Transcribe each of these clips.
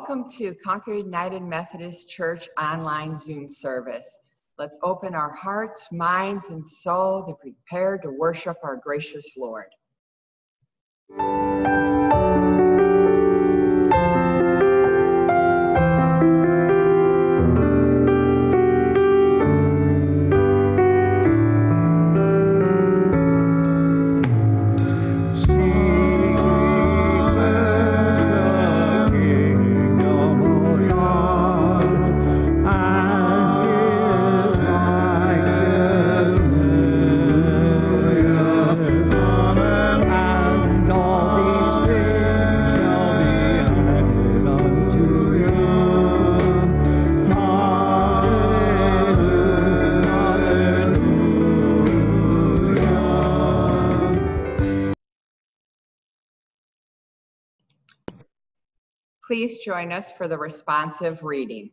welcome to Concord United Methodist Church online Zoom service. Let's open our hearts, minds, and soul to prepare to worship our gracious Lord. Please join us for the responsive reading.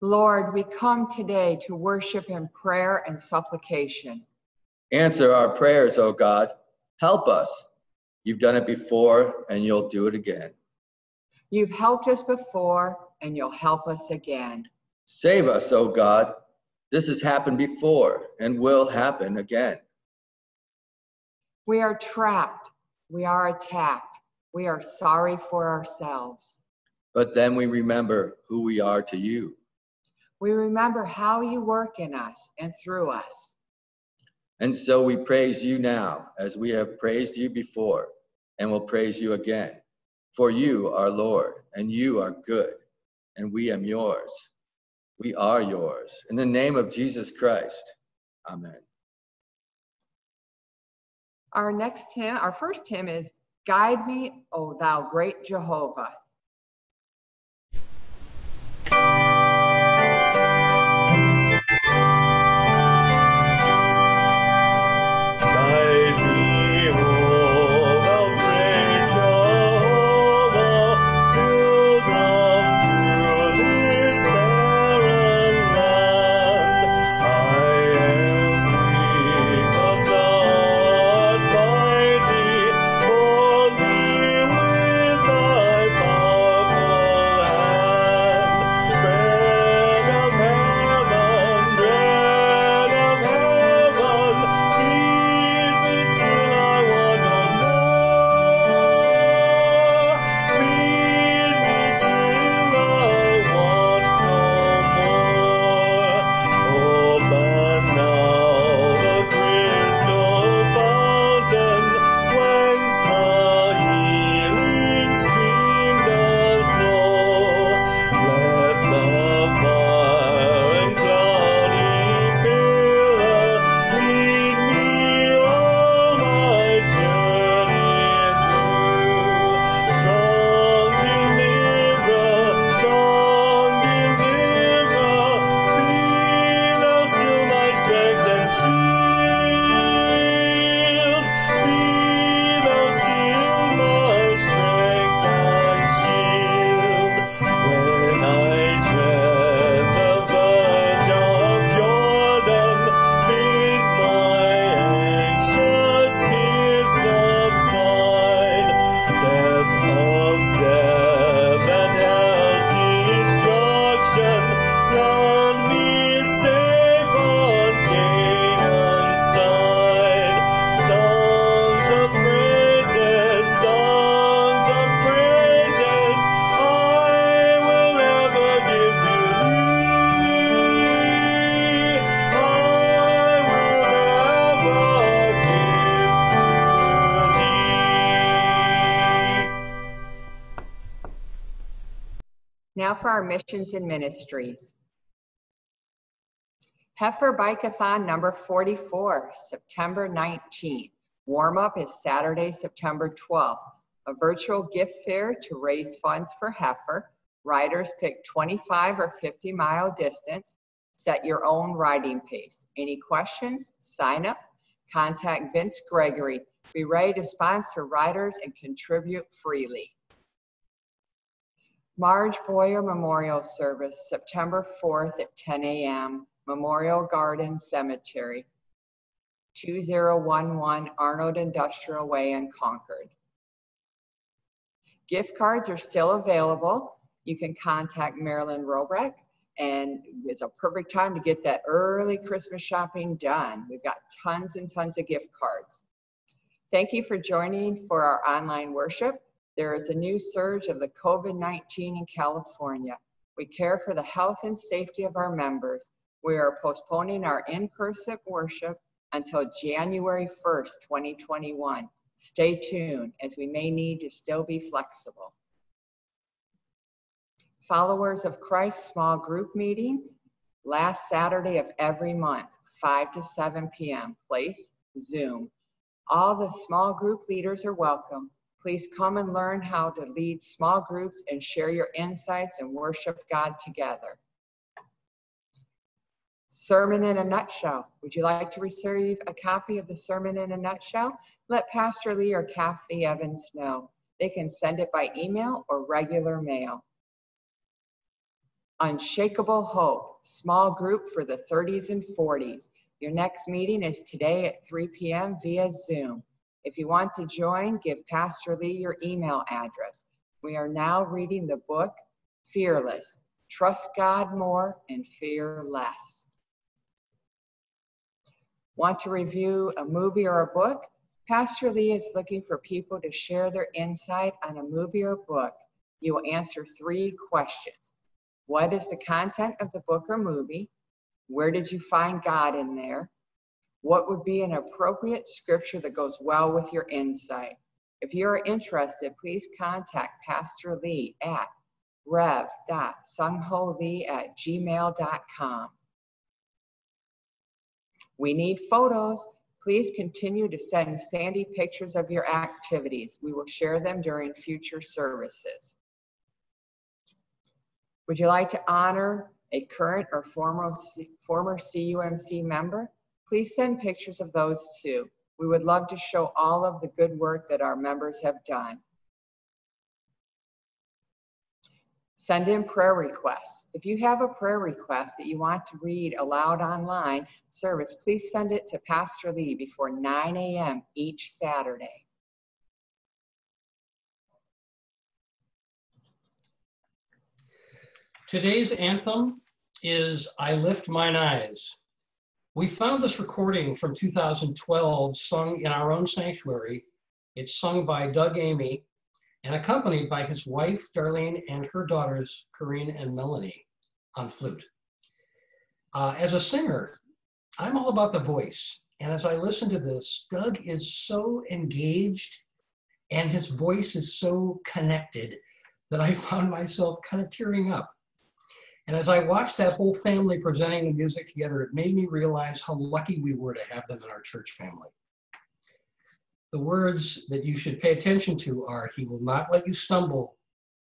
Lord, we come today to worship in prayer and supplication. Answer our prayers, O God. Help us. You've done it before and you'll do it again. You've helped us before and you'll help us again. Save us, O God. This has happened before and will happen again. We are trapped. We are attacked. We are sorry for ourselves. But then we remember who we are to you. We remember how you work in us and through us. And so we praise you now as we have praised you before and will praise you again. For you are Lord and you are good and we am yours. We are yours. In the name of Jesus Christ. Amen. Our next hymn, our first hymn is Guide Me, O Thou Great Jehovah. Our missions and ministries. Heifer Bikeathon number 44, September 19th. Warm up is Saturday, September 12th. A virtual gift fair to raise funds for Heifer. Riders pick 25 or 50 mile distance. Set your own riding pace. Any questions? Sign up. Contact Vince Gregory. Be ready to sponsor riders and contribute freely. Marge Boyer Memorial Service, September 4th at 10 a.m., Memorial Garden Cemetery, 2011 Arnold Industrial Way in Concord. Gift cards are still available. You can contact Marilyn Robrek, and it's a perfect time to get that early Christmas shopping done. We've got tons and tons of gift cards. Thank you for joining for our online worship. There is a new surge of the COVID-19 in California. We care for the health and safety of our members. We are postponing our in-person worship until January 1st, 2021. Stay tuned as we may need to still be flexible. Followers of Christ small group meeting last Saturday of every month, 5 to 7 p.m. Place Zoom. All the small group leaders are welcome. Please come and learn how to lead small groups and share your insights and worship God together. Sermon in a nutshell. Would you like to receive a copy of the sermon in a nutshell? Let Pastor Lee or Kathy Evans know. They can send it by email or regular mail. Unshakable Hope, small group for the 30s and 40s. Your next meeting is today at 3 p.m. via Zoom. If you want to join, give Pastor Lee your email address. We are now reading the book Fearless Trust God More and Fear Less. Want to review a movie or a book? Pastor Lee is looking for people to share their insight on a movie or book. You will answer three questions. What is the content of the book or movie? Where did you find God in there? What would be an appropriate scripture that goes well with your insight? If you are interested, please contact Pastor Lee at rev.sungholee at gmail.com. We need photos. Please continue to send Sandy pictures of your activities. We will share them during future services. Would you like to honor a current or former, former CUMC member? Please send pictures of those too. We would love to show all of the good work that our members have done. Send in prayer requests. If you have a prayer request that you want to read aloud online service, please send it to Pastor Lee before 9 a.m. each Saturday. Today's anthem is I Lift Mine Eyes. We found this recording from 2012 sung in our own sanctuary. It's sung by Doug Amy and accompanied by his wife, Darlene, and her daughters, Corinne and Melanie, on flute. Uh, as a singer, I'm all about the voice. And as I listen to this, Doug is so engaged and his voice is so connected that I found myself kind of tearing up. And as I watched that whole family presenting the music together, it made me realize how lucky we were to have them in our church family. The words that you should pay attention to are He will not let you stumble,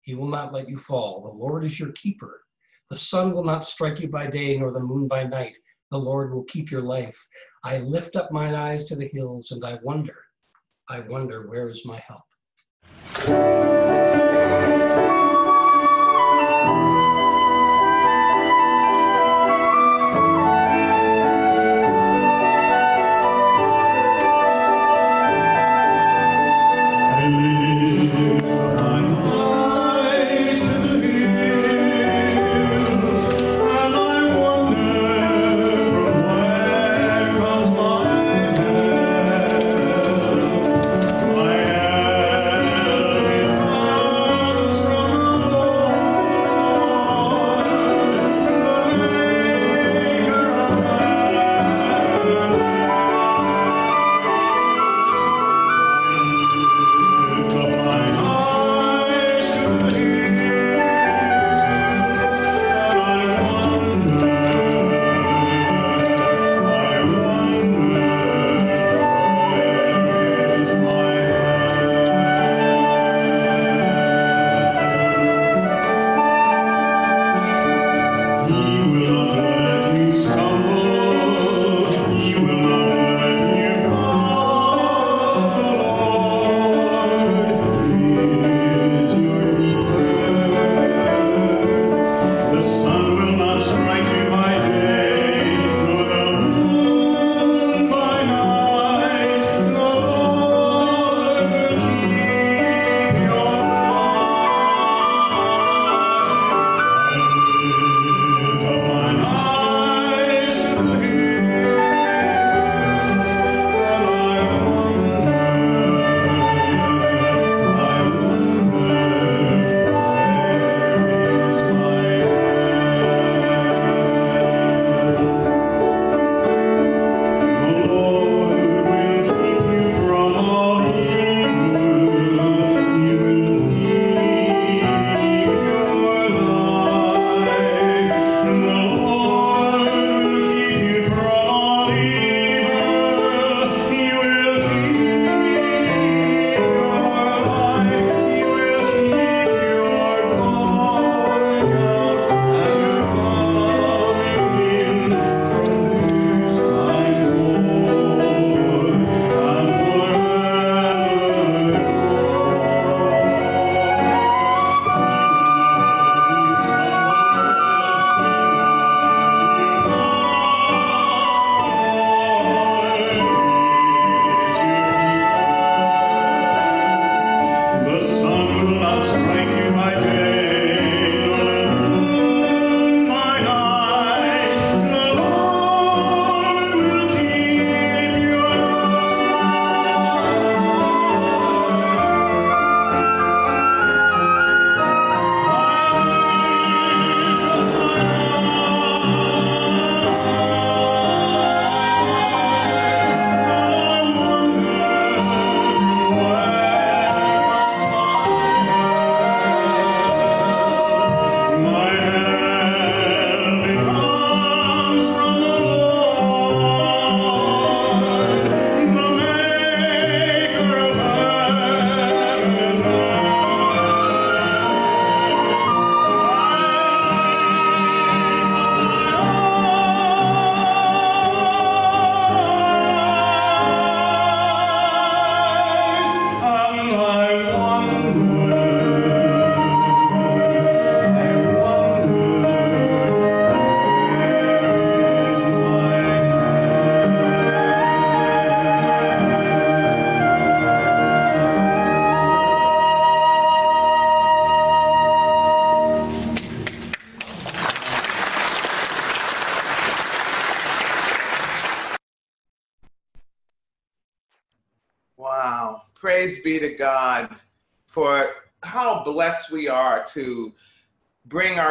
He will not let you fall. The Lord is your keeper. The sun will not strike you by day, nor the moon by night. The Lord will keep your life. I lift up mine eyes to the hills, and I wonder, I wonder, where is my help?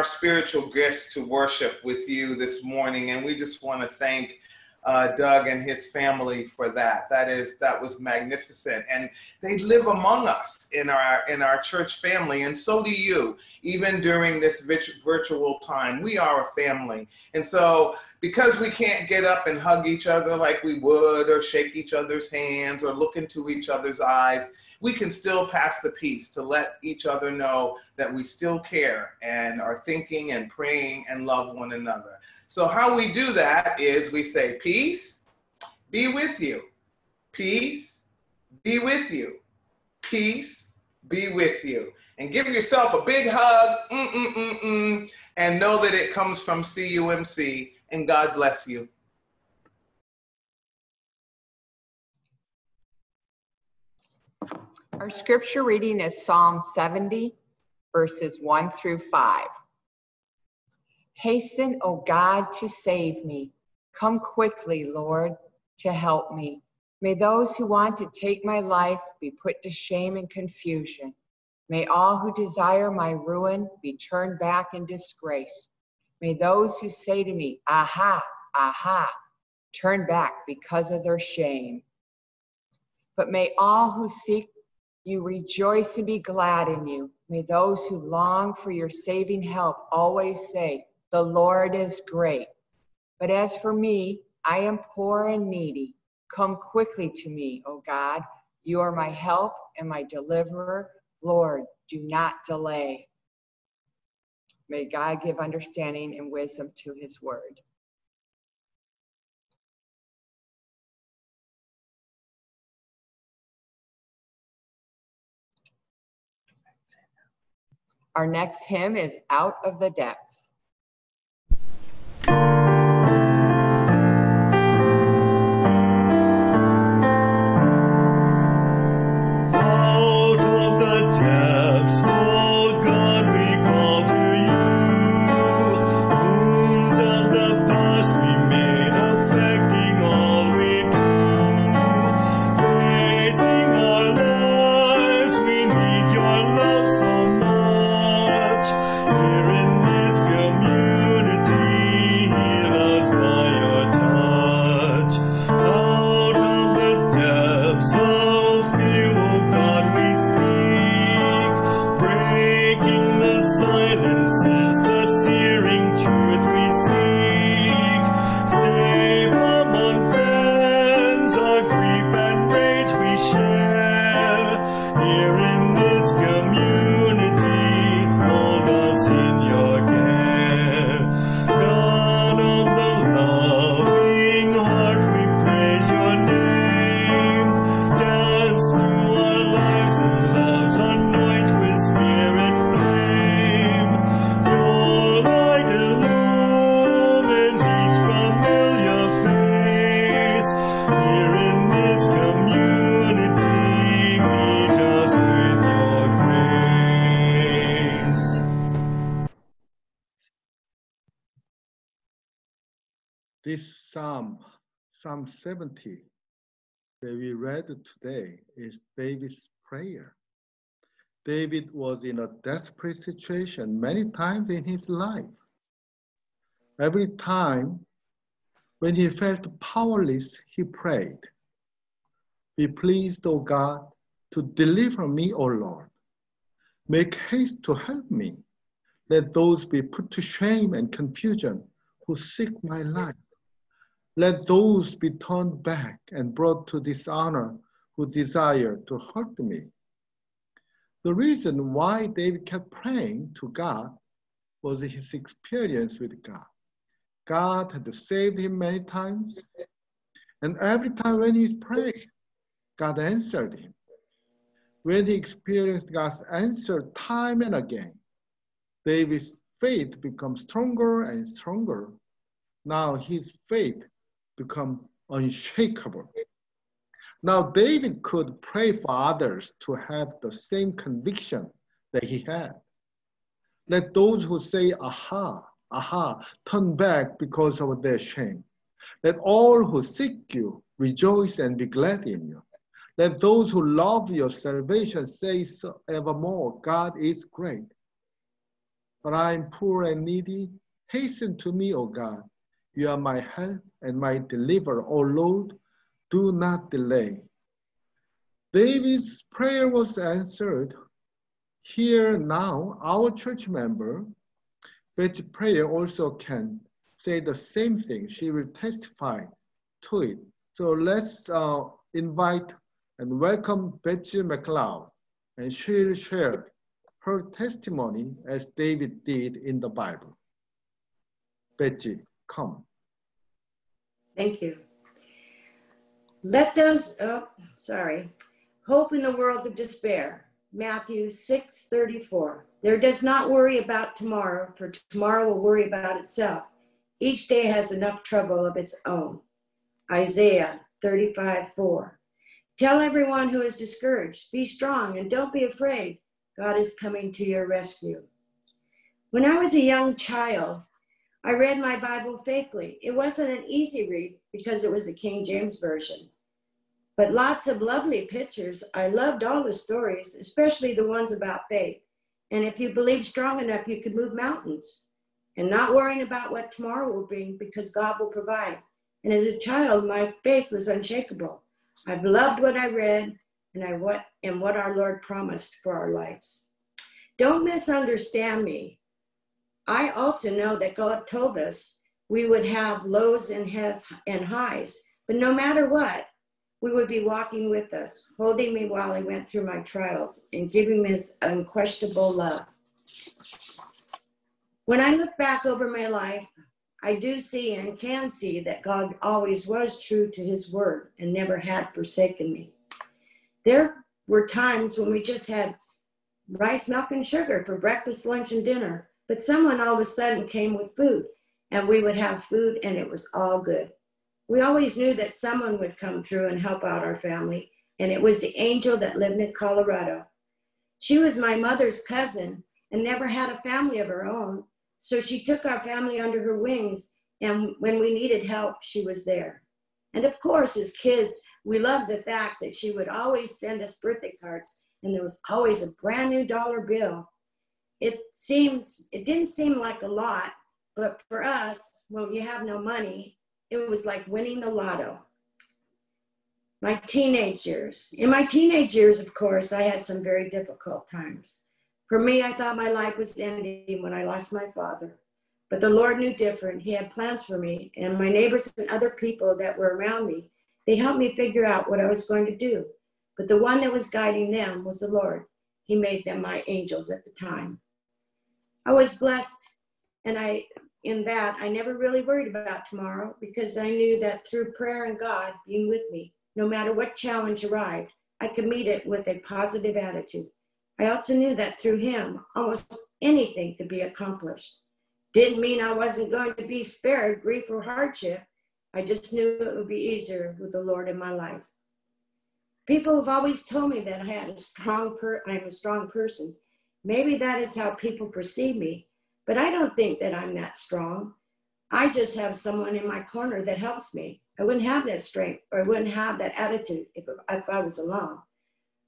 Our spiritual gifts to worship with you this morning. And we just want to thank uh, Doug and his family for that. That is that was magnificent, and they live among us in our in our church family, and so do you. Even during this virtual time, we are a family, and so because we can't get up and hug each other like we would, or shake each other's hands, or look into each other's eyes, we can still pass the peace to let each other know that we still care and are thinking and praying and love one another. So, how we do that is we say, Peace be with you. Peace be with you. Peace be with you. And give yourself a big hug, mm-mm-mm-mm, and know that it comes from CUMC. And God bless you. Our scripture reading is Psalm 70, verses 1 through 5. Hasten, O God, to save me. Come quickly, Lord, to help me. May those who want to take my life be put to shame and confusion. May all who desire my ruin be turned back in disgrace. May those who say to me, Aha, aha, turn back because of their shame. But may all who seek you rejoice and be glad in you. May those who long for your saving help always say, The Lord is great. But as for me, I am poor and needy. Come quickly to me, O God. You are my help and my deliverer. Lord, do not delay. May God give understanding and wisdom to his word. Our next hymn is Out of the Depths. 70, that we read today is David's prayer. David was in a desperate situation many times in his life. Every time when he felt powerless, he prayed, Be pleased, O God, to deliver me, O Lord. Make haste to help me. Let those be put to shame and confusion who seek my life. Let those be turned back and brought to dishonor who desire to hurt me. The reason why David kept praying to God was his experience with God. God had saved him many times, and every time when he prayed, God answered him. When he experienced God's answer time and again, David's faith becomes stronger and stronger. Now his faith become unshakable. Now David could pray for others to have the same conviction that he had. Let those who say, aha, aha, turn back because of their shame. Let all who seek you rejoice and be glad in you. Let those who love your salvation say so evermore, God is great. But I am poor and needy. Hasten to me, O God. You are my help and my deliverer, O Lord. Do not delay. David's prayer was answered. Here now, our church member, Betty Prayer also can say the same thing. She will testify to it. So let's uh, invite and welcome Betsy McLeod, and she'll share her testimony as David did in the Bible. Betsy, come. Thank you. Let those, oh, sorry. Hope in the world of despair. Matthew 6 34. There does not worry about tomorrow, for tomorrow will worry about itself. Each day has enough trouble of its own. Isaiah 35 4. Tell everyone who is discouraged, be strong and don't be afraid. God is coming to your rescue. When I was a young child, I read my Bible faithfully. It wasn't an easy read because it was a King James Version, but lots of lovely pictures. I loved all the stories, especially the ones about faith. And if you believe strong enough, you can move mountains and not worrying about what tomorrow will bring because God will provide. And as a child, my faith was unshakable. I've loved what I read and I what and what our Lord promised for our lives. Don't misunderstand me. I also know that God told us we would have lows and has and highs, but no matter what, we would be walking with us, holding me while I went through my trials and giving me his unquestionable love. When I look back over my life, I do see and can see that God always was true to his word and never had forsaken me. There were times when we just had rice, milk, and sugar for breakfast, lunch, and dinner, but someone all of a sudden came with food and we would have food and it was all good. We always knew that someone would come through and help out our family, and it was the angel that lived in Colorado. She was my mother's cousin and never had a family of her own, so she took our family under her wings, and when we needed help, she was there. And of course, as kids, we loved the fact that she would always send us birthday cards, and there was always a brand new dollar bill. It seems, it didn't seem like a lot, but for us, when you have no money, it was like winning the lotto. My teenage years. In my teenage years, of course, I had some very difficult times. For me, I thought my life was ending when I lost my father. But the Lord knew different. He had plans for me, and my neighbors and other people that were around me, they helped me figure out what I was going to do. But the one that was guiding them was the Lord. He made them my angels at the time. I was blessed, and I, in that, I never really worried about tomorrow because I knew that through prayer and God being with me, no matter what challenge arrived, I could meet it with a positive attitude. I also knew that through him, almost anything could be accomplished. Didn't mean I wasn't going to be spared grief or hardship. I just knew it would be easier with the Lord in my life. People have always told me that I had a strong per- I'm a strong person. Maybe that is how people perceive me, but I don't think that I'm that strong. I just have someone in my corner that helps me. I wouldn't have that strength or I wouldn't have that attitude if, if I was alone.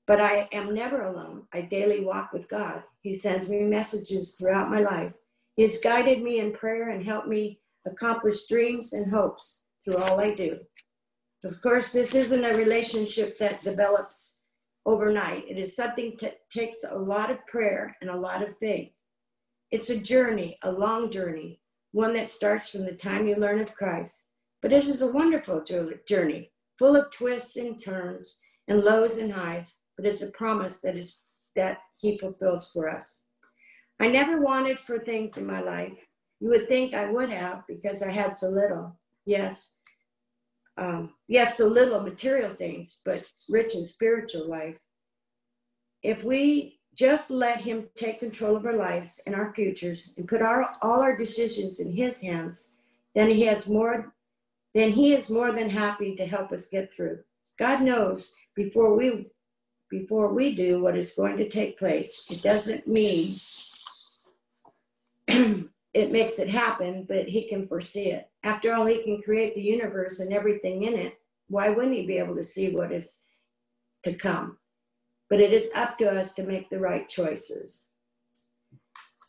But I am never alone. I daily walk with God. He sends me messages throughout my life. He has guided me in prayer and helped me accomplish dreams and hopes through all I do. Of course, this isn't a relationship that develops overnight. It is something that takes a lot of prayer and a lot of faith. It's a journey, a long journey, one that starts from the time you learn of Christ. But it is a wonderful journey, full of twists and turns and lows and highs, but it's a promise that is that he fulfills for us. I never wanted for things in my life. You would think I would have because I had so little. Yes, um, yes, so little material things, but rich in spiritual life. If we just let Him take control of our lives and our futures and put our, all our decisions in His hands, then He has more. Then He is more than happy to help us get through. God knows before we before we do what is going to take place. It doesn't mean it makes it happen, but he can foresee it. After all, he can create the universe and everything in it. Why wouldn't he be able to see what is to come? But it is up to us to make the right choices.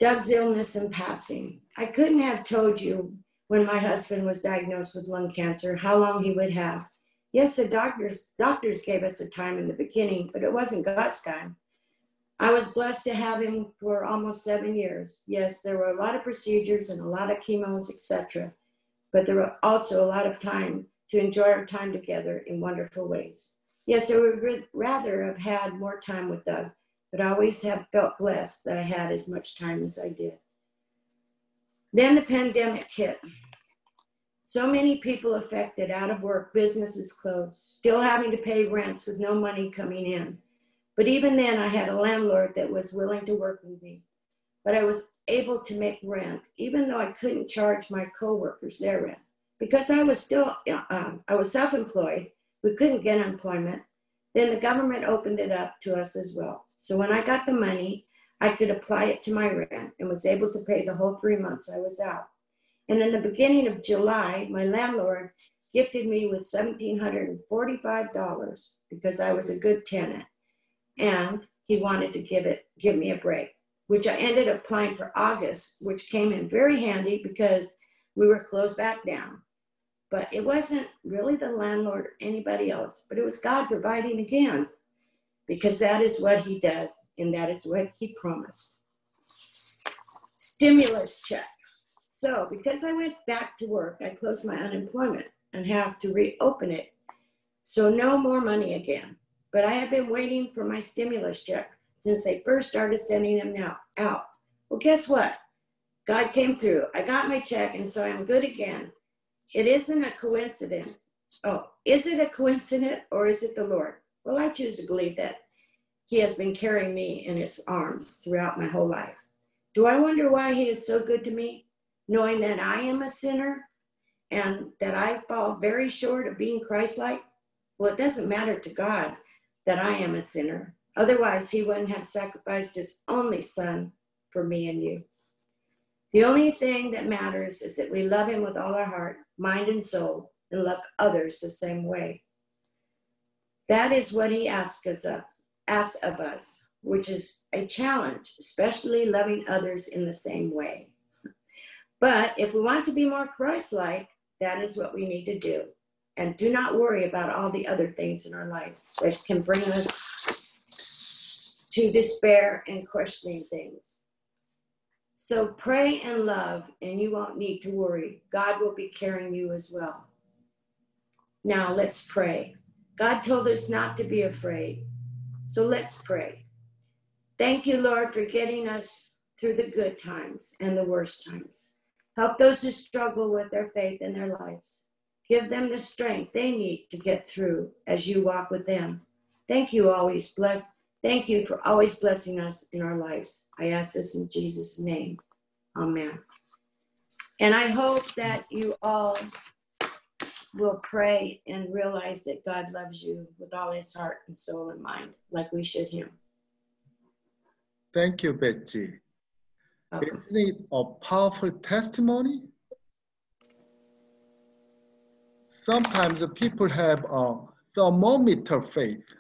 Doug's illness and passing. I couldn't have told you when my husband was diagnosed with lung cancer how long he would have. Yes, the doctors doctors gave us a time in the beginning, but it wasn't God's time. I was blessed to have him for almost seven years. Yes, there were a lot of procedures and a lot of chemos, etc. But there were also a lot of time to enjoy our time together in wonderful ways. Yes, I would rather have had more time with Doug, but I always have felt blessed that I had as much time as I did. Then the pandemic hit. So many people affected, out of work, businesses closed, still having to pay rents with no money coming in. But even then, I had a landlord that was willing to work with me. But I was able to make rent, even though I couldn't charge my coworkers their rent, because I was still um, I was self-employed. We couldn't get employment. Then the government opened it up to us as well. So when I got the money, I could apply it to my rent and was able to pay the whole three months I was out. And in the beginning of July, my landlord gifted me with $1,745 because I was a good tenant and he wanted to give it give me a break which i ended up applying for august which came in very handy because we were closed back down. But it wasn't really the landlord or anybody else but it was god providing again because that is what he does and that is what he promised. Stimulus check. So because i went back to work i closed my unemployment and have to reopen it. So no more money again but I have been waiting for my stimulus check since they first started sending them now out. Well, guess what? God came through. I got my check, and so I'm good again. It isn't a coincidence. Oh, is it a coincidence or is it the Lord? Well, I choose to believe that He has been carrying me in His arms throughout my whole life. Do I wonder why He is so good to me? Knowing that I am a sinner and that I fall very short of being Christ like? Well, it doesn't matter to God that I am a sinner. Otherwise, he wouldn't have sacrificed his only son for me and you. The only thing that matters is that we love him with all our heart, mind, and soul, and love others the same way. That is what he asks us, asks of us, which is a challenge, especially loving others in the same way. But if we want to be more Christ like, that is what we need to do and do not worry about all the other things in our life that can bring us to despair and questioning things. So pray and love, and you won't need to worry. God will be carrying you as well. Now let's pray. God told us not to be afraid. So let's pray. Thank you, Lord, for getting us through the good times and the worst times. Help those who struggle with their faith in their lives. Give them the strength they need to get through as you walk with them. Thank you always bless thank you for always blessing us in our lives. I ask this in Jesus' name. Amen. And I hope that you all will pray and realize that God loves you with all his heart and soul and mind, like we should him. Thank you, Betsy. Isn't it a powerful testimony? Sometimes people have a thermometer faith.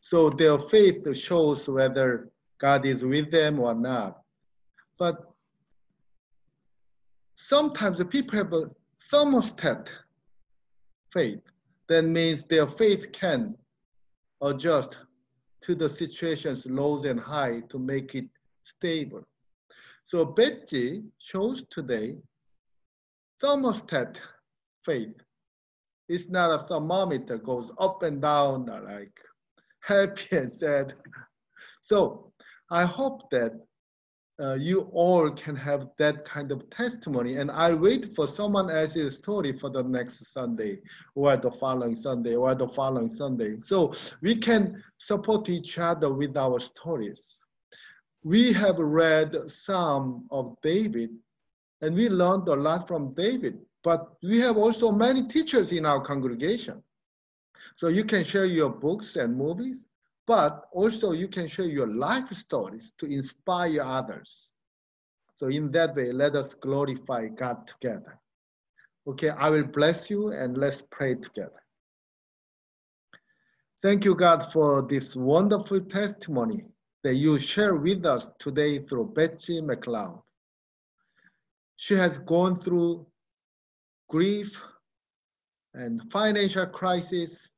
So their faith shows whether God is with them or not. But sometimes people have a thermostat faith. That means their faith can adjust to the situations lows and high to make it stable. So Betty shows today thermostat faith. It's not a thermometer goes up and down like happy and sad. So I hope that uh, you all can have that kind of testimony. And I'll wait for someone else's story for the next Sunday or the following Sunday or the following Sunday. So we can support each other with our stories. We have read Psalm of David and we learned a lot from David, but we have also many teachers in our congregation. So you can share your books and movies but also you can share your life stories to inspire others. So in that way, let us glorify God together. Okay, I will bless you and let's pray together. Thank you, God, for this wonderful testimony that you share with us today through Betsy McLeod. She has gone through grief and financial crisis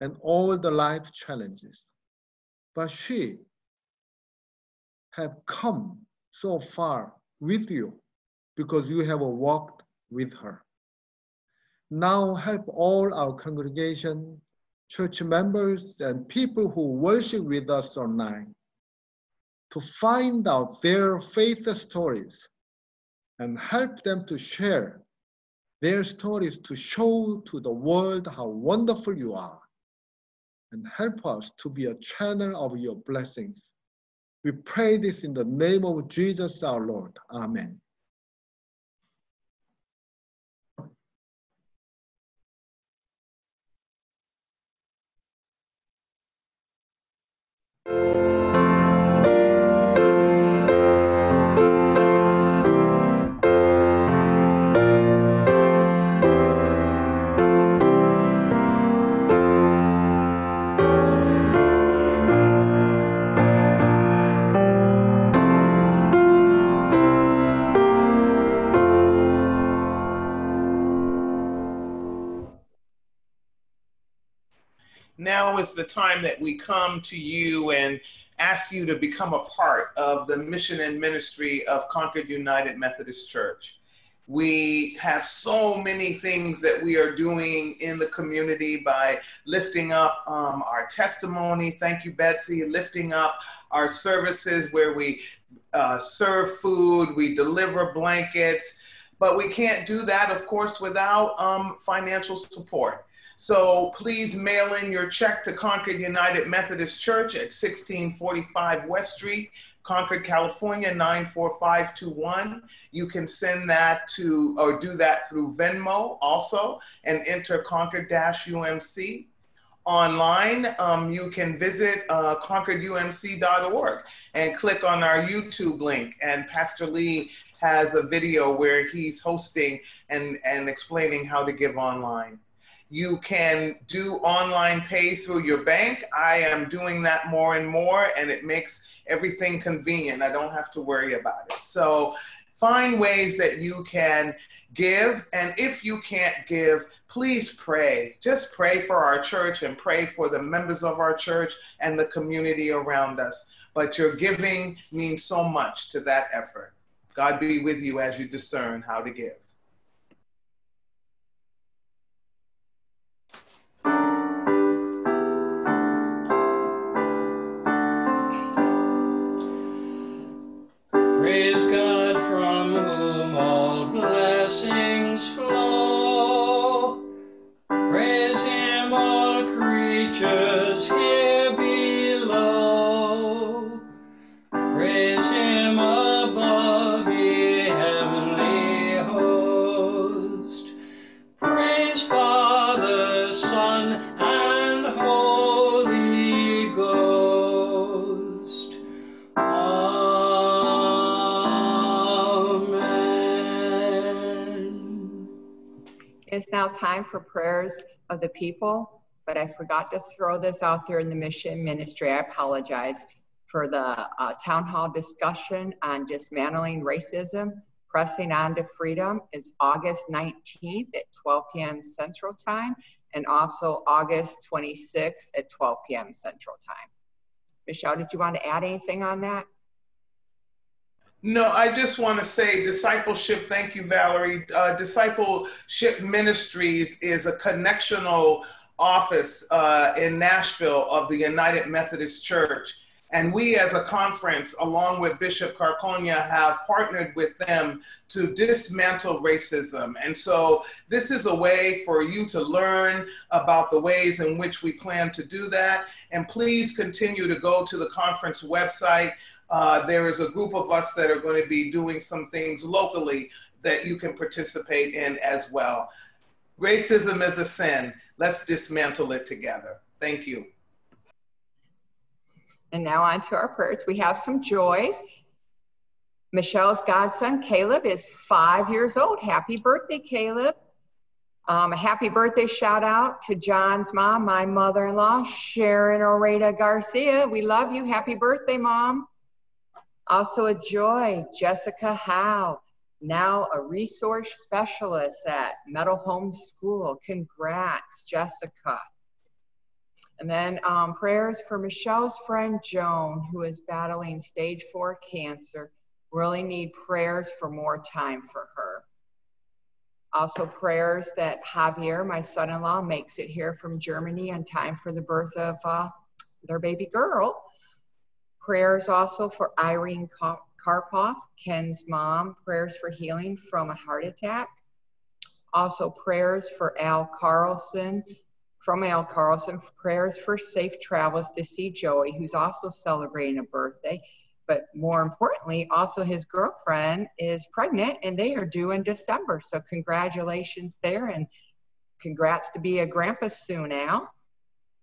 and all the life challenges but she have come so far with you because you have walked with her. Now help all our congregation, church members, and people who worship with us online to find out their faith stories and help them to share their stories to show to the world how wonderful you are and help us to be a channel of your blessings. We pray this in the name of Jesus our Lord. Amen. Now is the time that we come to you and ask you to become a part of the mission and ministry of Concord United Methodist Church. We have so many things that we are doing in the community by lifting up um, our testimony. Thank you, Betsy. Lifting up our services where we uh, serve food, we deliver blankets, but we can't do that, of course, without um, financial support. So please mail in your check to Concord United Methodist Church at 1645 West Street, Concord, California 94521. You can send that to or do that through Venmo also and enter Concord UMC. Online, um, you can visit uh, concordumc.org and click on our YouTube link. And Pastor Lee has a video where he's hosting and, and explaining how to give online. You can do online pay through your bank. I am doing that more and more, and it makes everything convenient. I don't have to worry about it. So find ways that you can give. And if you can't give, please pray. Just pray for our church and pray for the members of our church and the community around us. But your giving means so much to that effort. God be with you as you discern how to give. Raise. Time for prayers of the people, but I forgot to throw this out there in the mission ministry. I apologize for the uh, town hall discussion on dismantling racism. Pressing on to freedom is August 19th at 12 p.m. Central Time and also August 26th at 12 p.m. Central Time. Michelle, did you want to add anything on that? No, I just want to say discipleship. Thank you, Valerie. Uh, discipleship Ministries is a connectional office uh, in Nashville of the United Methodist Church. And we, as a conference, along with Bishop Carcaño, have partnered with them to dismantle racism. And so, this is a way for you to learn about the ways in which we plan to do that. And please continue to go to the conference website. Uh, there is a group of us that are going to be doing some things locally that you can participate in as well. Racism is a sin. Let's dismantle it together. Thank you. And now on to our prayers. We have some joys. Michelle's godson, Caleb, is five years old. Happy birthday, Caleb. Um, a happy birthday shout out to John's mom, my mother in law, Sharon Oreda Garcia. We love you. Happy birthday, mom. Also, a joy, Jessica Howe, now a resource specialist at Meadow Home School. Congrats, Jessica. And then um, prayers for Michelle's friend Joan, who is battling stage four cancer. Really need prayers for more time for her. Also, prayers that Javier, my son in law, makes it here from Germany in time for the birth of uh, their baby girl. Prayers also for Irene Karpoff, Ken's mom. Prayers for healing from a heart attack. Also, prayers for Al Carlson, from Al Carlson, prayers for safe travels to see Joey, who's also celebrating a birthday. But more importantly, also his girlfriend is pregnant and they are due in December. So congratulations there and congrats to be a grandpa soon, Al.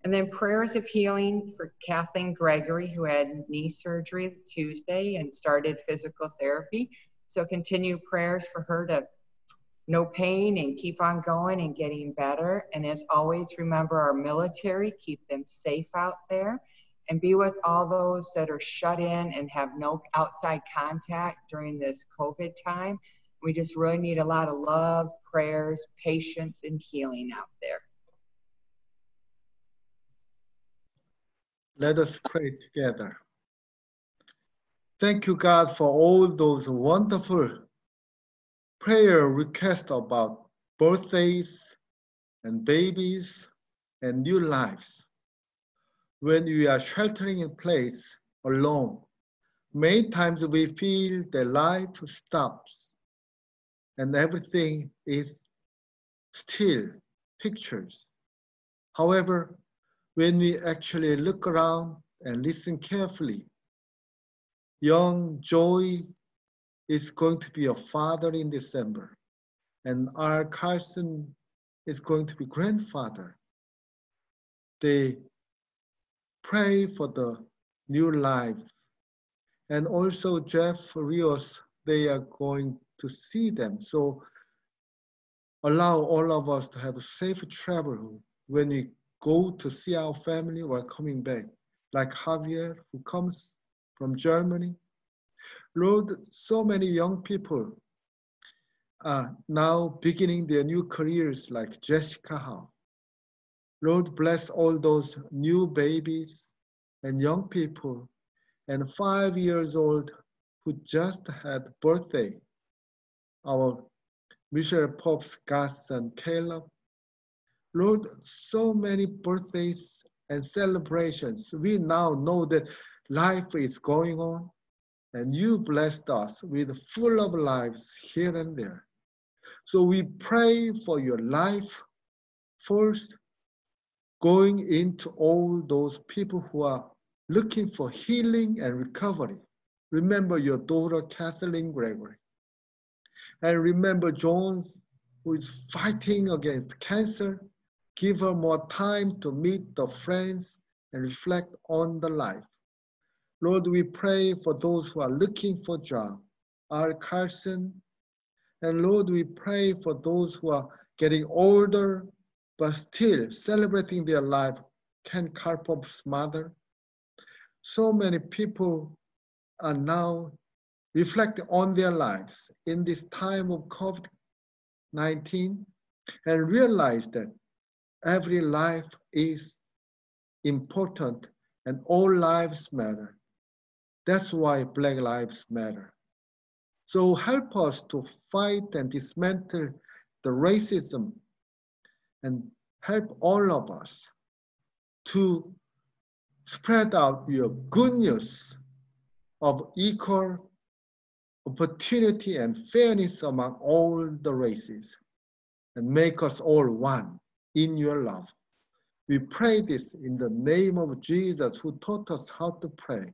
And then prayers of healing for Kathleen Gregory, who had knee surgery Tuesday and started physical therapy. So continue prayers for her to no pain and keep on going and getting better. And as always, remember our military, keep them safe out there and be with all those that are shut in and have no outside contact during this COVID time. We just really need a lot of love, prayers, patience, and healing out there. Let us pray together. Thank you, God, for all those wonderful prayer request about birthdays and babies and new lives. When we are sheltering in place alone, many times we feel that life stops and everything is still pictures. However, when we actually look around and listen carefully, young Joy is going to be a father in December, and our Carson is going to be grandfather. They pray for the new life. And also Jeff Rios, they are going to see them. So allow all of us to have a safe travel when we go to see our family or coming back. Like Javier, who comes from Germany, Lord, so many young people are now beginning their new careers like Jessica Howe. Lord, bless all those new babies and young people and five years old who just had birthday. Our Michelle Pop's and Caleb. Lord, so many birthdays and celebrations. We now know that life is going on and you blessed us with full of lives here and there. So we pray for your life first, going into all those people who are looking for healing and recovery. Remember your daughter, Kathleen Gregory. And remember Jones, who is fighting against cancer. Give her more time to meet the friends and reflect on the life. Lord, we pray for those who are looking for job, our Carson. And Lord, we pray for those who are getting older, but still celebrating their life. Ken Karpov's mother. So many people are now reflecting on their lives in this time of COVID 19 and realize that every life is important and all lives matter. That's why Black Lives Matter. So help us to fight and dismantle the racism and help all of us to spread out your good news of equal opportunity and fairness among all the races and make us all one in your love. We pray this in the name of Jesus who taught us how to pray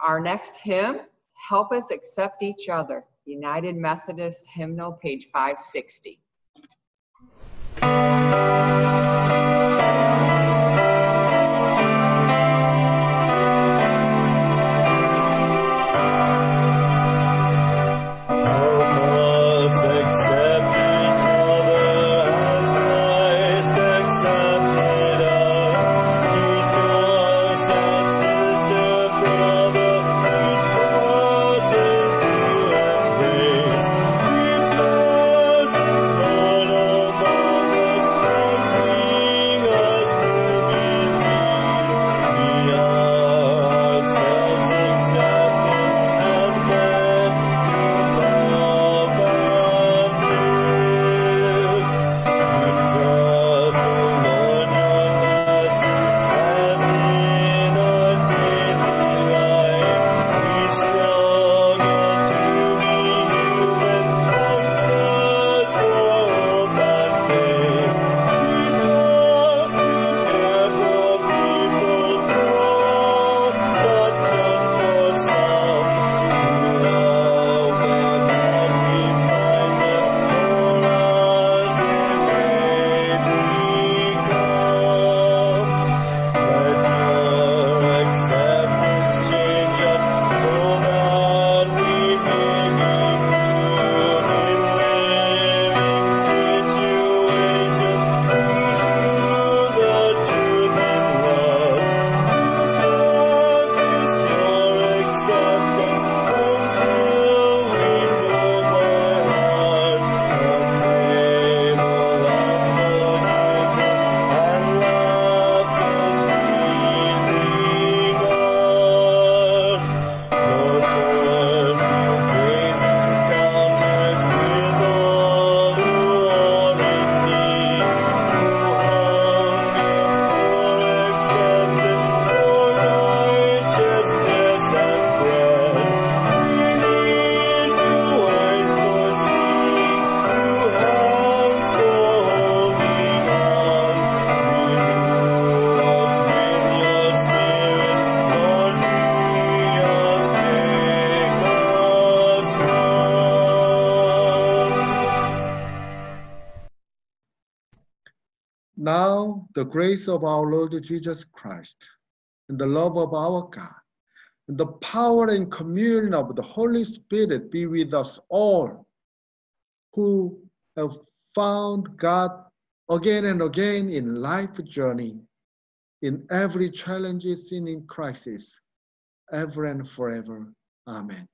Our next hymn, Help Us Accept Each Other, United Methodist Hymnal, page 560. The grace of our Lord Jesus Christ, and the love of our God, and the power and communion of the Holy Spirit be with us all who have found God again and again in life journey, in every challenge seen in crisis, ever and forever. Amen.